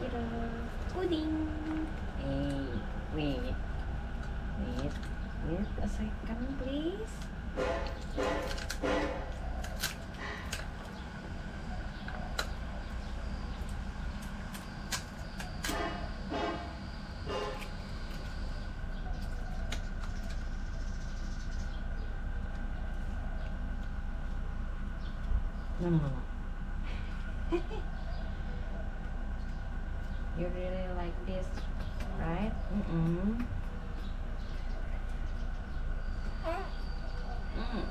snack Chiro pudding. Hey wait. Wait. Wait a second please. No, no, no, no. You really like this, right? Mm-mm. Mm.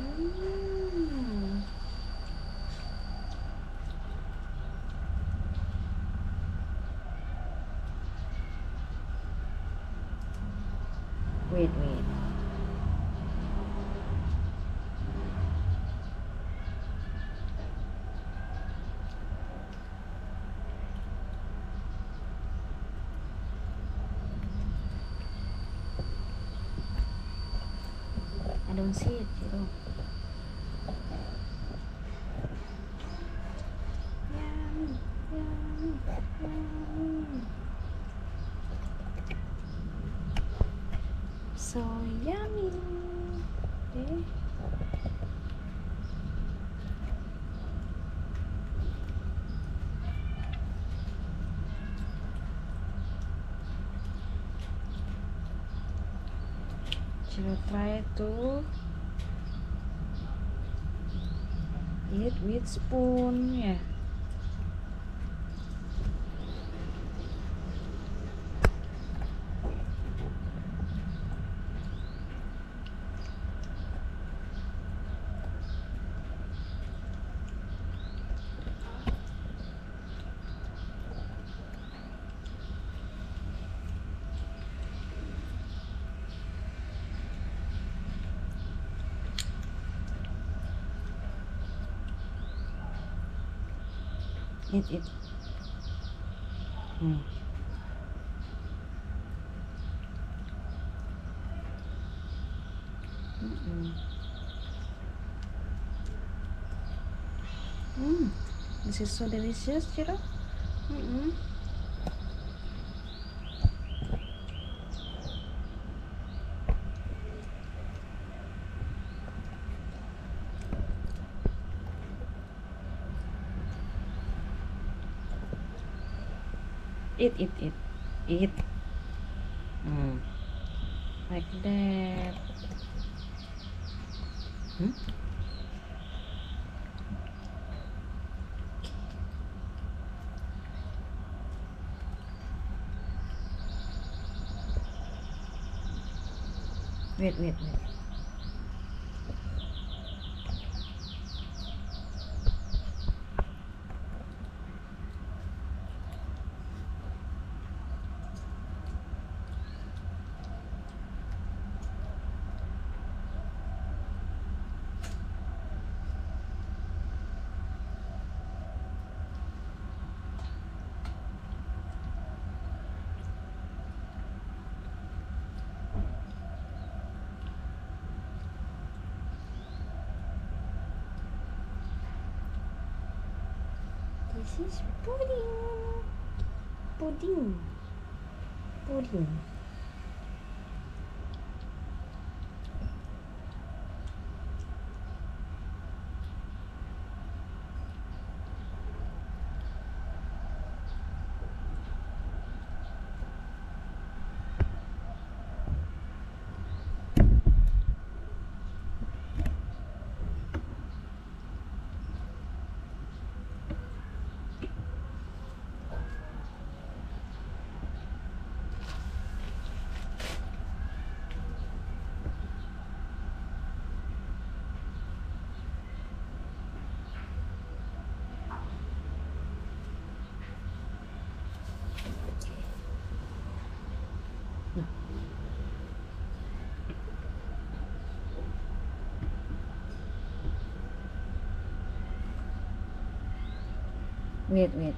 Mm. Don't see yummy, yummy. So yummy. Okay. Should I try eat with spoon? Yeah. Eat it. Hmm. Mm-mm. Mm. This is so delicious, Ciro. Mm-mm. Eat, eat, eat, eat. Hmm. Like that. Hmm? Wait, wait, wait. esses pudim pudim, pudim. Wait wait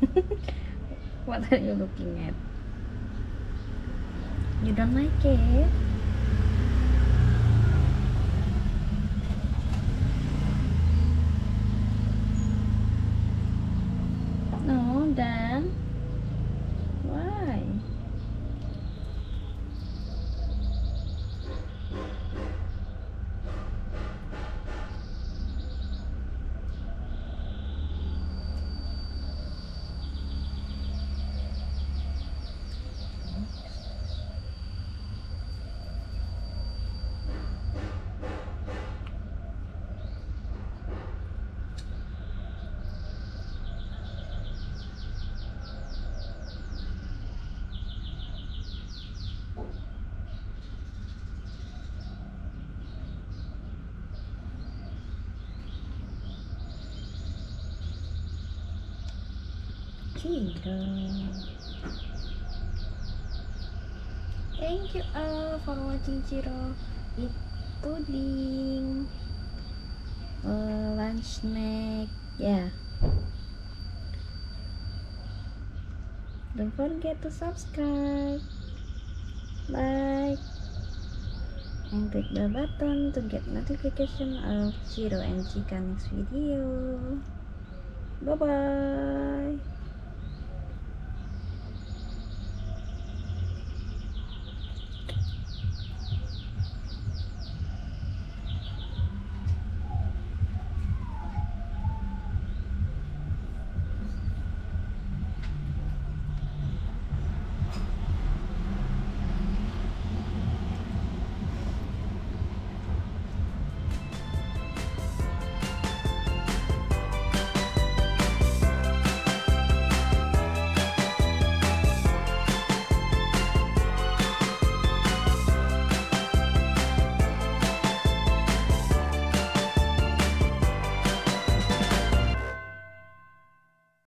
what are you looking at? You don't like it? Thank you all for watching Ciro eat pudding. Uh, lunch snack, yeah. Don't forget to subscribe, like, and click the button to get notification of Ciro and Chica next video. Bye bye.